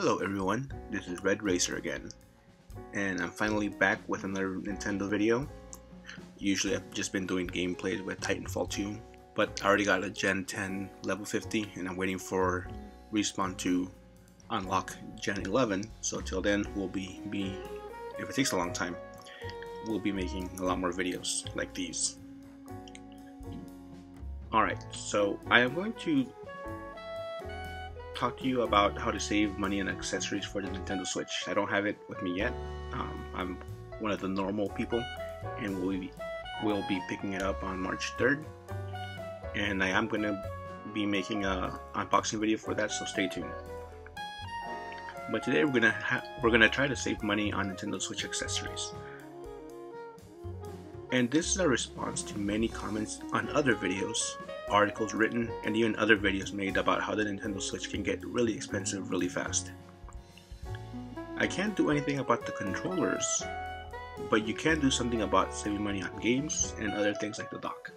Hello everyone, this is Red Racer again, and I'm finally back with another Nintendo video. Usually I've just been doing gameplays with Titanfall 2, but I already got a Gen 10 level 50 and I'm waiting for Respawn to unlock Gen 11, so till then we'll be, be if it takes a long time, we'll be making a lot more videos like these. Alright, so I am going to talk to you about how to save money on accessories for the Nintendo Switch. I don't have it with me yet. Um, I'm one of the normal people, and we'll be, we'll be picking it up on March 3rd. And I am going to be making a unboxing video for that, so stay tuned. But today we're gonna we're gonna try to save money on Nintendo Switch accessories. And this is a response to many comments on other videos articles written, and even other videos made about how the Nintendo Switch can get really expensive really fast. I can't do anything about the controllers, but you can do something about saving money on games and other things like the dock.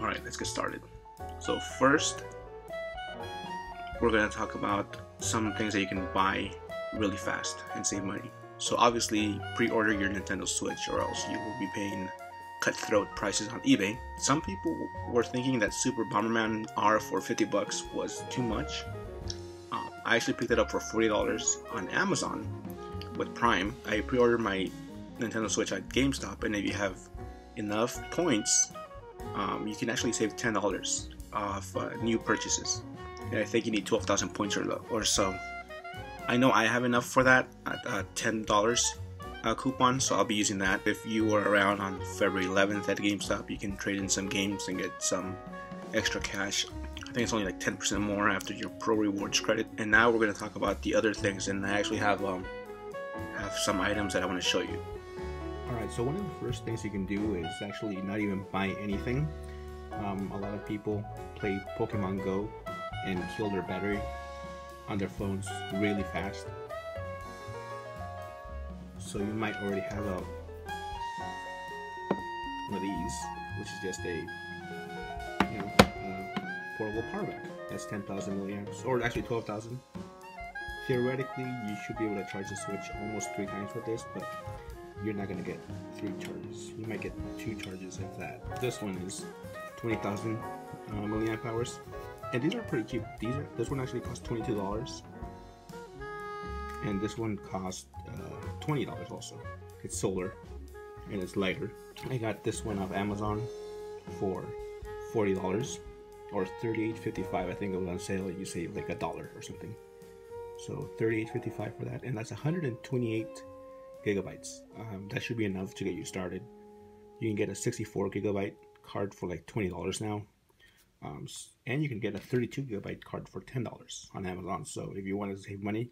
Alright, let's get started. So first, we're going to talk about some things that you can buy really fast and save money. So obviously, pre-order your Nintendo Switch or else you will be paying cutthroat prices on eBay. Some people were thinking that Super Bomberman R for 50 bucks was too much. Uh, I actually picked it up for $40 on Amazon with Prime. I pre-ordered my Nintendo Switch at GameStop, and if you have enough points, um, you can actually save $10 off uh, new purchases. And I think you need 12,000 points or, or so. I know I have enough for that at uh, $10 uh, coupon, so I'll be using that. If you are around on February 11th at GameStop, you can trade in some games and get some extra cash. I think it's only like 10% more after your Pro Rewards credit. And now we're going to talk about the other things, and I actually have um, have some items that I want to show you. Alright, so one of the first things you can do is actually not even buy anything. Um, a lot of people play Pokemon Go and kill their battery on their phones really fast so you might already have a one of these, which is just a you know portable power bank. That's 10,000 milliamps, or actually 12,000. Theoretically, you should be able to charge the Switch almost three times with this, but you're not gonna get three charges. You might get two charges of that. This one is 20,000 uh, milliamp hours, and these are pretty cheap. These are this one actually costs 22 dollars, and this one costs uh, $20 also. It's solar and it's lighter. I got this one off Amazon for $40 or $38.55. I think it was on sale. You save like a dollar or something. So $38.55 for that, and that's 128 gigabytes. Um, that should be enough to get you started. You can get a 64 gigabyte card for like $20 now. Um, and you can get a 32 gigabyte card for $10 on Amazon. So if you want to save money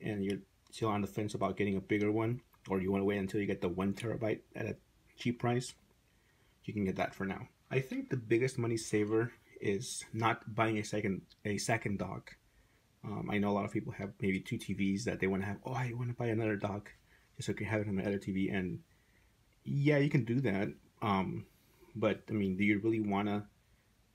and you're still on the fence about getting a bigger one, or you want to wait until you get the one terabyte at a cheap price, you can get that for now. I think the biggest money saver is not buying a second a second dock. Um, I know a lot of people have maybe two TVs that they want to have. Oh, I want to buy another dock just so I can have it on my other TV. And yeah, you can do that. Um, but I mean, do you really want to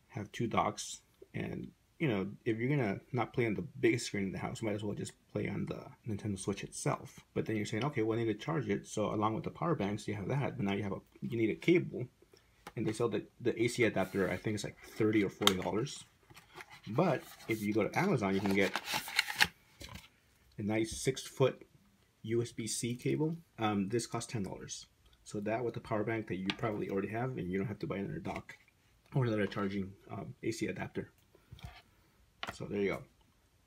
have two docks and you know, if you're gonna not play on the biggest screen in the house, you might as well just play on the Nintendo Switch itself. But then you're saying, okay, well, I need to charge it. So along with the power banks, you have that. But now you have a you need a cable, and they sell the the AC adapter. I think it's like thirty or forty dollars. But if you go to Amazon, you can get a nice six foot USB-C cable. Um, this costs ten dollars. So that with the power bank that you probably already have, and you don't have to buy another dock or another charging um, AC adapter. So there you go.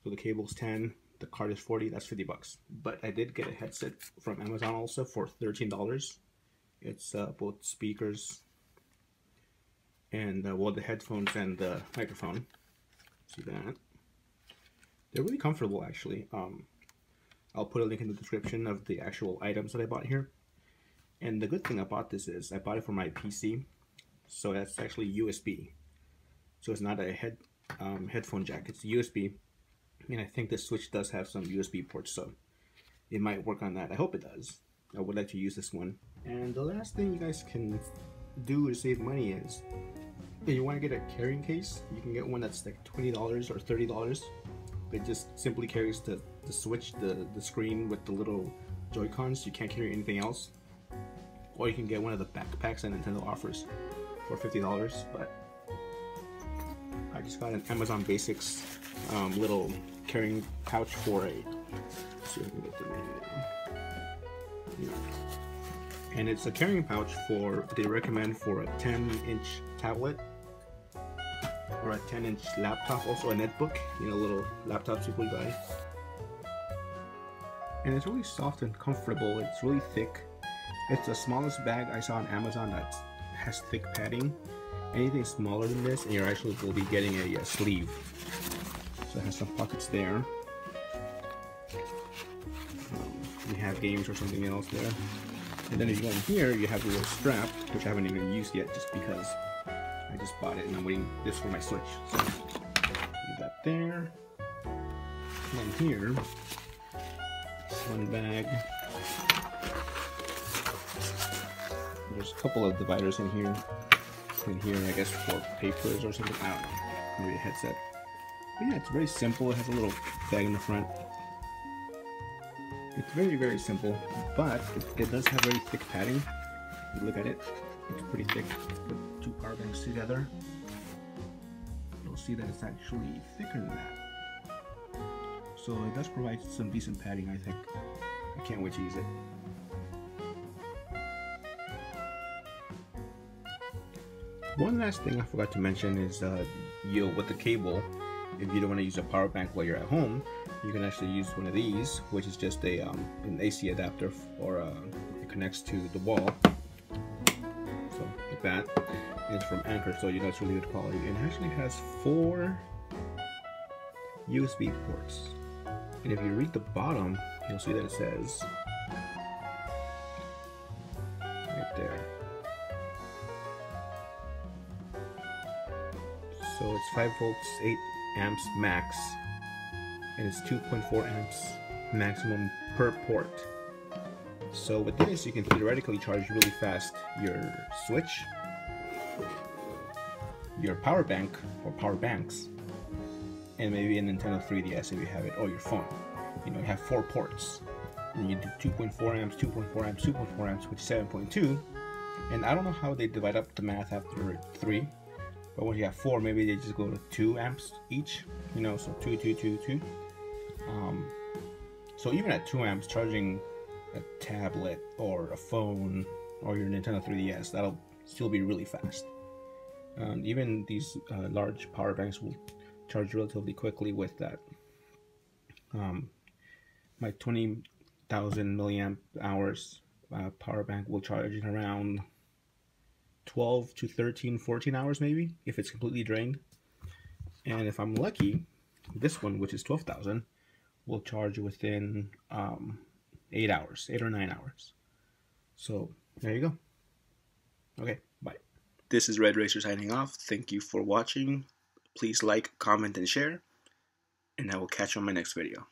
So the cable's 10, the card is 40, that's 50 bucks. But I did get a headset from Amazon also for $13. It's uh, both speakers and uh, well the headphones and the microphone. See that? They're really comfortable actually. Um, I'll put a link in the description of the actual items that I bought here. And the good thing about this is I bought it for my PC, so that's actually USB. So it's not a head um, headphone jack. It's USB, and I think this Switch does have some USB ports, so it might work on that. I hope it does. I would like to use this one. And the last thing you guys can do to save money is, if you want to get a carrying case, you can get one that's like $20 or $30. It just simply carries the, the switch, the, the screen with the little Joy Cons. You can't carry anything else. Or you can get one of the backpacks that Nintendo offers for $50. But I just got an Amazon Basics um, little carrying pouch for a. see if I can get the name. And it's a carrying pouch for they recommend for a 10 inch tablet or a 10 inch laptop, also a netbook, you know, little laptops people buy. And it's really soft and comfortable. It's really thick. It's the smallest bag I saw on Amazon that has thick padding. Anything smaller than this, and you're actually will be getting a, a sleeve. So it has some pockets there. Um, you have games or something else there. And then if you go in here, you have the little strap, which I haven't even used yet just because I just bought it and I'm waiting this for my Switch. So leave that there. And then here, one bag. There's a couple of dividers in here. In here, I guess for papers or something. I don't know. Maybe a headset. But yeah, it's very simple. It has a little bag in the front. It's very, very simple, but it, it does have very thick padding. You look at it, it's pretty thick. Put two banks together. You'll see that it's actually thicker than that. So it does provide some decent padding, I think. I can't wait to use it. One last thing I forgot to mention is uh, you with the cable, if you don't want to use a power bank while you're at home, you can actually use one of these, which is just a um, an AC adapter, or uh, it connects to the wall. So like that. It's from Anker, so you know it's really good quality. And it actually has four USB ports. And if you read the bottom, you'll see that it says it's 5 volts, 8 amps max, and it's 2.4 amps maximum per port. So with this, you can theoretically charge really fast your Switch, your power bank or power banks, and maybe a Nintendo 3DS if you have it, or your phone. You know, you have four ports. And you do 2.4 amps, 2.4 amps, 2.4 amps, which is 7.2. And I don't know how they divide up the math after three, but once you have four, maybe they just go to two amps each. You know, so two, two, two, two. Um, so even at two amps, charging a tablet or a phone or your Nintendo 3DS, that'll still be really fast. Um, even these uh, large power banks will charge relatively quickly with that. Um, my 20,000 milliamp hours uh, power bank will charge in around 12 to 13, 14 hours maybe if it's completely drained. And if I'm lucky, this one, which is 12,000, will charge within um, eight hours, eight or nine hours. So there you go. Okay, bye. This is Red Racer signing off. Thank you for watching. Please like, comment, and share. And I will catch you on my next video.